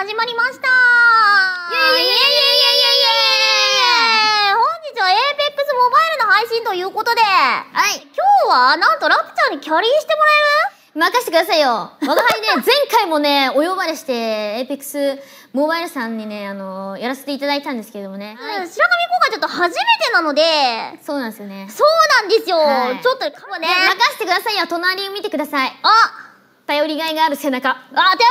始まりましたイエイイエイイエイイエイイエイイエイ本日は APEX モバイルの配信ということで、はい。今日はなんとラプちゃんにキャリーしてもらえる？任せてくださいよ。我が輩ね、前回もね、お呼ばれして、 Apex Mobile さんにね、あのやらせていただいたんですけれどもね。はい、白上公開ちょっと初めてなので、そうなんですよね。そうなんですよ、はいちょっと、かもね。任せてくださいよ。隣見てください。あ頼りがいがある背中。あ、頼りがいが、あ、る、